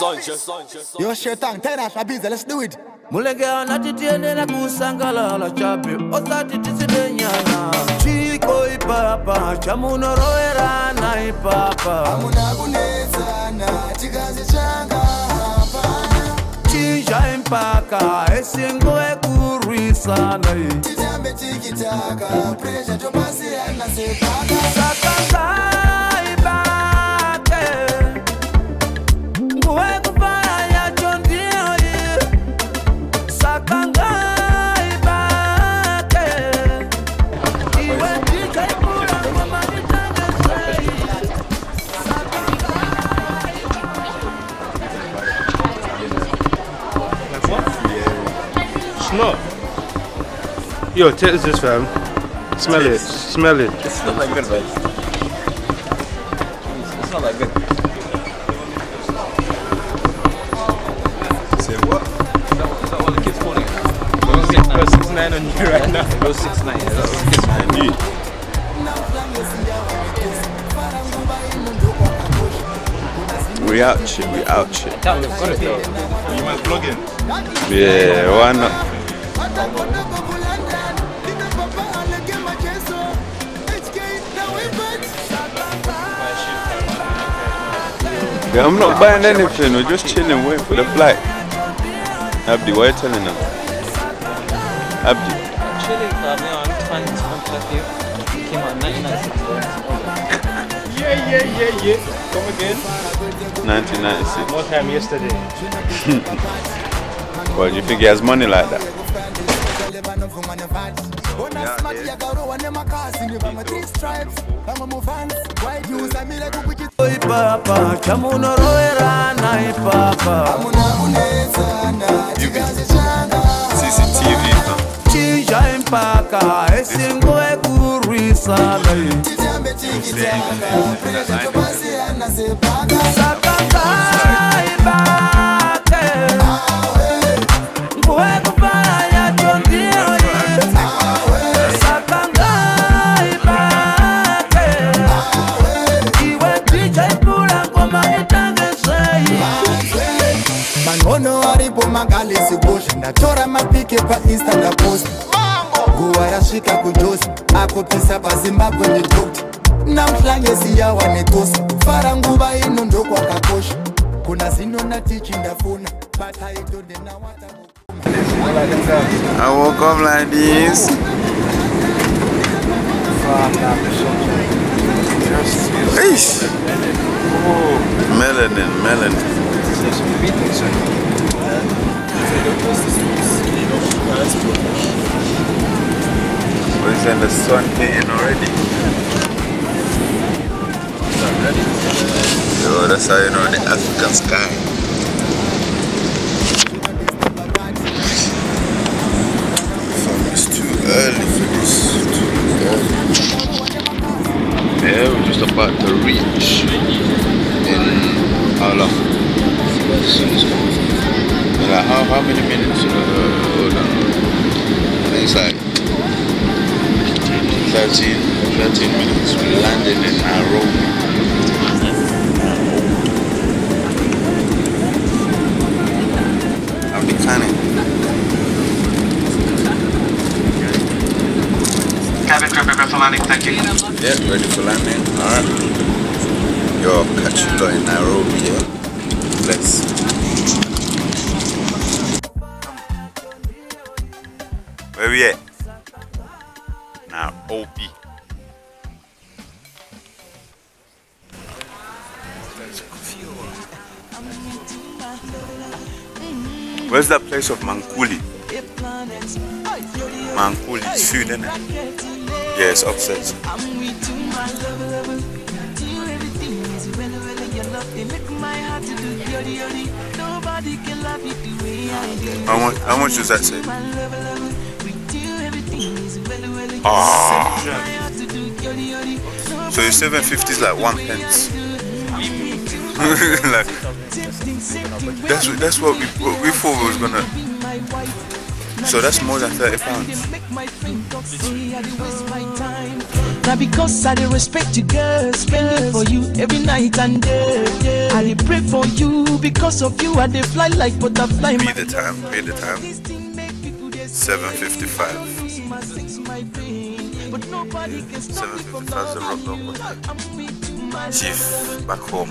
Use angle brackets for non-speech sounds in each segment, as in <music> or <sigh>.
Yo, Shetan, tell us, Abiza, let's do it. mulegea natitiendela kusangalala chapi osati tisidenyana chiko ipapa chamunoroerana ipapa Hamuna kunetsana, chikazi changa hapana. chinja impaka esingo ekurwisana Titambe tikitaka, pressure topasiyana sepaka. Yo, taste this, fam. Smell it. Smell it. It's not that good, man. It's not that good. Say what? Is that, is that what the kids call it? Go six nine. Six nine on you right now. Go six nine. That's what the kids call it. We out shit, we out shit. That they've got it though. You might plug in. Yeah, why not? Yeah, I'm not buying anything, we're just chilling, waiting for the flight. Abdi, what are you telling them? Abdi, Chilling, fam. Yeah, I'm trying to contact you. Came out 1996. Yeah, yeah, yeah, yeah. Come again. 1996. More time yesterday. <laughs> Well, do you think he has money like that? vose vanovhumwa nevati ona smart yakarohwa nemakazini vamwe 3 stripes vamwe muvans waidius amire kukuchiipapa chamunoroverana ipapa hamuna unoedzana tikazvichanga cctv chichaimupaka esingo ekurwisana titambe tikitanga saka I woke up like this. Eesh. Melanin, melanin. What is in the sun already? Yo, that's how you know the African sky. It's too early for this. Yeah, we're just about to reach in how? Like how, how many minutes? Hold on. It's like 13, 13 minutes. We landed in Nairobi. I'll be planning. Cabin crew prepare for landing, thank you. Yeah, ready for landing. Alright. Yo, catch you lot in Nairobi, yeah? Let's. Where we at? Nairobi. Where's that place of Mankuli? Mankuli, it's food, isn't it? Yeah, it's upstairs. How much, how much does that say? Ah. So your 750 is like one pence. <laughs> like, that's that's what we what we thought we was gonna. So that's more than 30 pounds. Now because I respect you, girl, spend for you every night and day. I pray for you because of you. I dey fly like butterfly. Read the time, read the time. 7.55. 7.55 is the rock local time. Chief, back home.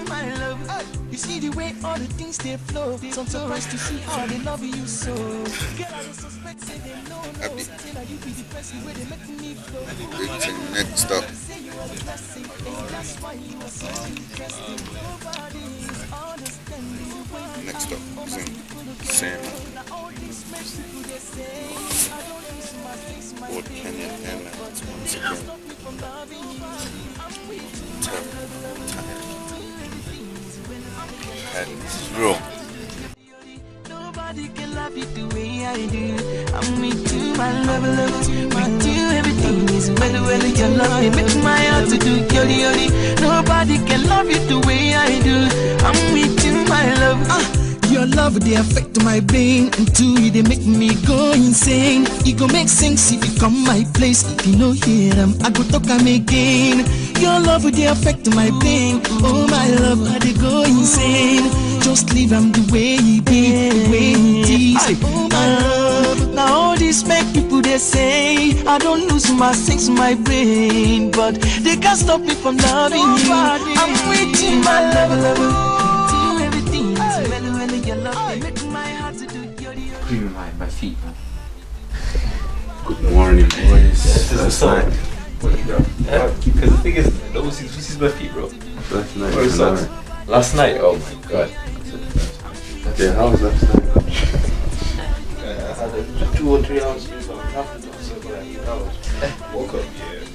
You see the way all the things they flow. So I'm surprised to see how they love you so. Girl, I don't suspect say they know no. You be the person where they make me flow. Next up. Next up, same, same. Old Kenyan Airlines once again. Tough, And real. Nobody can love you the way I do. I'm with you, my love, love. With you, everything is well, well. Your love, it makes my heart to do yoli yoli. Nobody can love you the way I do. I'm with you, my love. Ah. Your love, they affect my brain. And two, they make me go insane. It go make sense if you come my place. If you no hear them, I go talk am again. Your love, they affect my brain. Oh my love, I they go insane. Just leave am the way he be, the way he is. Oh my love, now all these make people they say I don't lose my sense, my brain. But they can't stop me from loving you. I'm you, my love, love feet, man. Good morning, boys. Last night. Because the thing is, no one sees, who sees my feet, bro. Last night. What is was that? Last night, oh my god. Yeah, how was last night? I had a two or three hours sleep. I'm happy to sleep like eight hours. Woke up, yeah.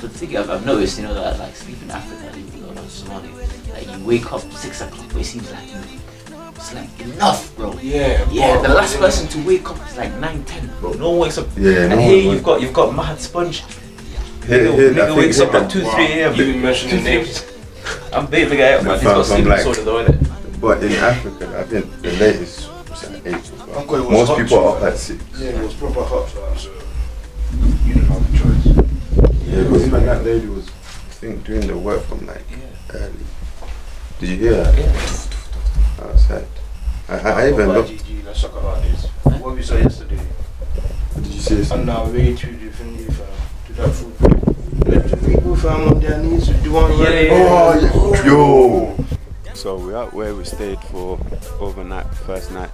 The thing I've, I've noticed, you know, that like sleep in Africa, you know, like Somali, like you wake up six o'clock, but it seems like you, it's like enough, bro. Yeah, Yeah, bro, the last yeah. person to wake up is like 9, 10, bro. No one wakes up. Yeah, and no here one- you've got you've got Mahad Sponge. Here, Nigga, here, I nigga think wakes up here- at 2, 3 a.m. You even mentioned the names. I'm baiting the guy up, man. He's fam, got sleep I'm like- disorder though, innit? But in Africa, I think the latest was at 8 as well. Uncle, it was Most people are so- up at 6. Yeah, it was proper hot, so so uh, you didn't have a choice. Yeah, but even that lady was, I think, doing the work from like early. Did you hear that? Yeah. Outside. I, I, I even looked. GG, let's talk about this. What we saw yesterday. What Did you see this? On our way to the family fam, to that food. Let the people fam on their knees to do one Yeah, right. yeah. Oh, yeah. yo! So we're out where we stayed for overnight, first night,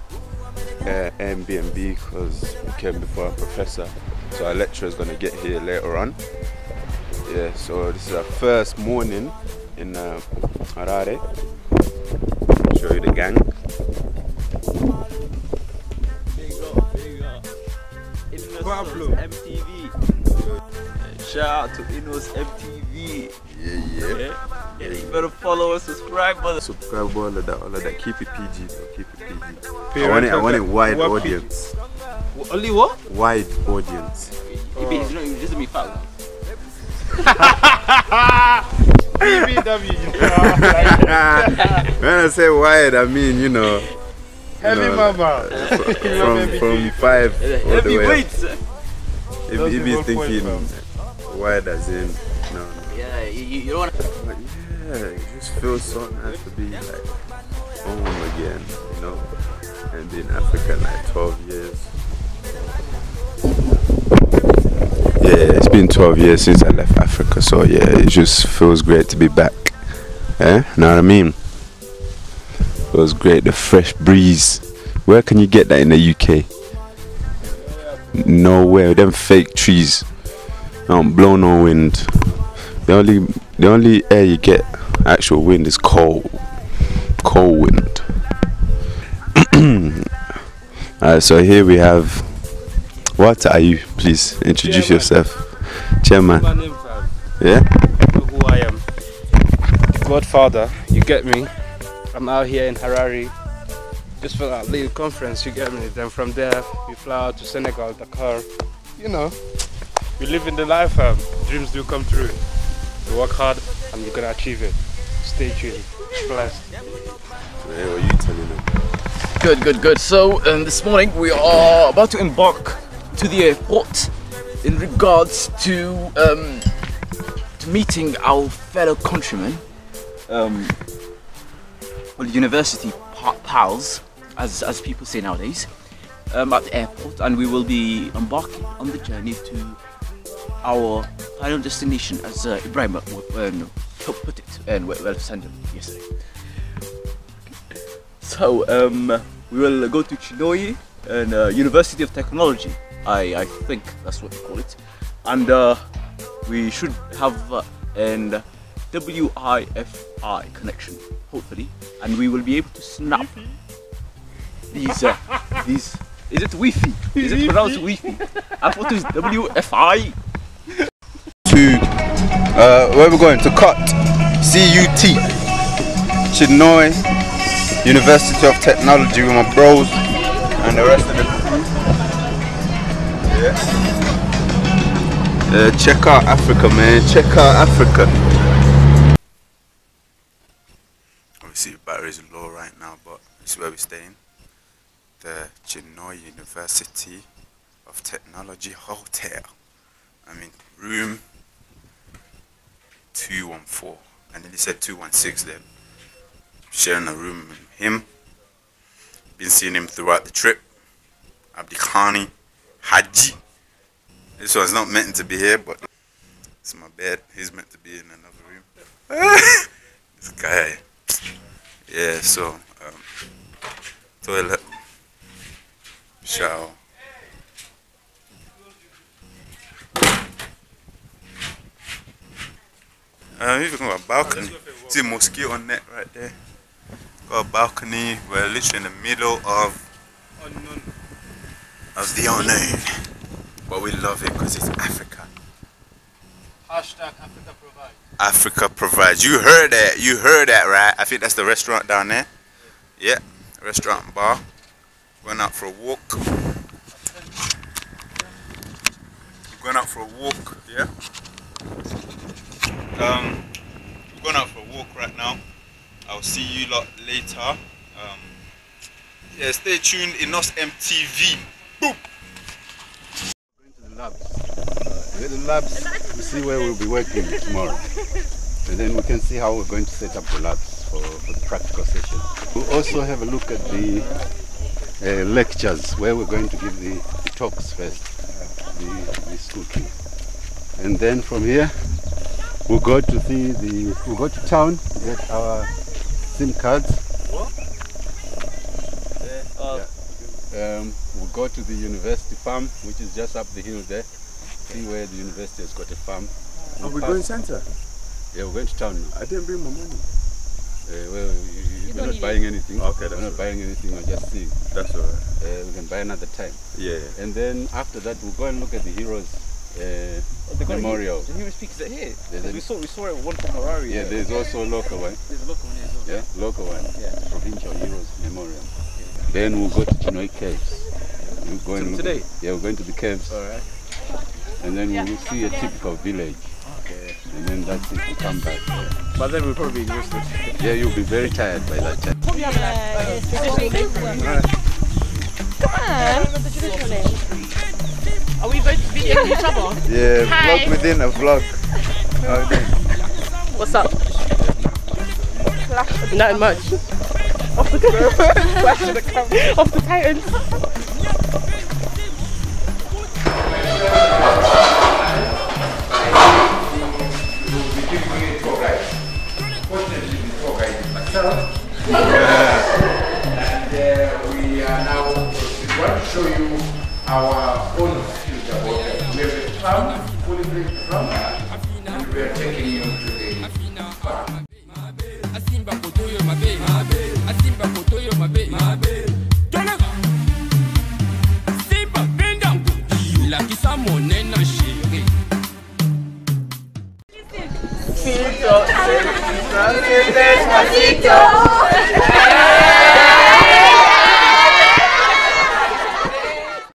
uh, Airbnb, because we came before our professor. So our lecturer is gonna get here later on. Yeah, so this is our first morning in uh, Harare. Show you the gang. Pablo MTV. Shout out to Innoss MTV. Yeah, yeah. Yeah. yeah, you better follow and subscribe, mother. Subscribe all of that, all of that. Keep it PG, though. Keep it PG. I want it, I want it wide What audience. Only what? Wide audience. You be, you know, you just be fat. <laughs> <laughs> when I say wide, I mean you know. you Heavy know, mama. From from five all the Heavy way up. weights. If, Those if he's people point, thinking wide as in no, no. Yeah, you, you, you don't want to. Yeah, it just feels so nice to be like home again, you know, and be in Africa like 12 years. Yeah, it's been 12 years since I left Africa, so yeah, it just feels great to be back. Eh? Know what I mean? It feels great, the fresh breeze. Where can you get that in the UK? Nowhere. Them fake trees. Don't blow no wind. The only the only air you get actual wind is cold. Cold wind. <clears throat> Alright, so here we have what are you? Please introduce Chairman. yourself. Chairman. My name, fam. Yeah? Who I am. Godfather, you get me? I'm out here in Harare just for that little conference, you get me? Then from there, we fly out to Senegal, Dakar, you know, we live in the life, um, dreams do come true. We work hard and you're gonna achieve it. Stay tuned. Blessed. Hey, what are you telling them? Good, good, good. So um, this morning we are about to embark to the airport in regards to um, to meeting our fellow countrymen, um, well, university pals, as as people say nowadays, um, at the airport, and we will be embarking on the journey to our final destination, as uh, Ibrahim uh, um, put it, and well well sent him yesterday. So um, we will go to Chinhoyi and uh, University of Technology. I, I think that's what they call it, and uh, we should have uh, an WIFI connection, hopefully, and we will be able to snap these uh, these. Is it Wi-Fi? Is it pronounced Wi-Fi? I thought it was WFI. To uh, where we're going to cut CUT Chinhoyi University of Technology with my bros and the rest of the crew. Yeah. Uh, check out Africa, man. Check out Africa. Obviously, the battery is low right now, but this is where we're staying. The Chinhoyi University of Technology Hotel. I mean, room 214. And then he said 216 there. Sharing a room with him. Been seeing him throughout the trip. Abdikhani Haji. This one's not meant to be here, but it's my bed. He's meant to be in another room. <laughs> this guy. Yeah, so, um, toilet, shower. Uh, we've got a balcony. See a mosquito net right there. Got a balcony. We're literally in the middle of of the unknown. But we love it because it's Africa. Hashtag Africa Provide. Africa provides. You heard that. You heard that, right? I think that's the restaurant down there. Yeah, restaurant bar. Going out for a walk. Going out for a walk. Yeah. Um, we're going out for a walk right now. I'll see you lot later. Um, yeah, stay tuned. Innoss MTV. Boop. the labs. Uh, the labs, we see where we'll be working tomorrow. And then we can see how we're going to set up the labs for, for the practical session. We'll also have a look at the uh, lectures, where we're going to give the, the talks first, the, the school trip. And then from here, we'll go to see the, we'll go to town, get our SIM cards. Um, we'll go to the university farm, which is just up the hill there. See where the university has got a farm. Are we We'll going pass- center? Yeah, we're going to town now. I didn't bring my money. Uh, well, you, you, we're don't buying it. anything. Okay, we're that's not buying anything. We're just seeing. That's alright. Uh, we can buy another time. Yeah. And then after that, we'll go and look at the heroes uh, They got a memorial. The Hero Speak is it here? There's a- we saw we saw it one from Harare. Yeah, there's also a local one. There's a local one here as well. Yeah, local one. Yeah. Provincial Heroes Memorial. Then we'll go to Chinhoyi Caves. We'll go and To- today? At, yeah, we're going to the caves. All right. And then we'll see a typical village. Okay. And then that's it. We'll come back. But then we'll probably be exhausted. Yeah, you'll be very tired by that time. Probably have like Are we both videoing each other? Yeah, Hi. vlog within a vlog. How you doing? What's up? Not much. Off the Flash <laughs> to the. Off the Titans. And uh, we are now going to show you our own future. We have a fully built and we are taking you to the farm. Despacito, Despacito.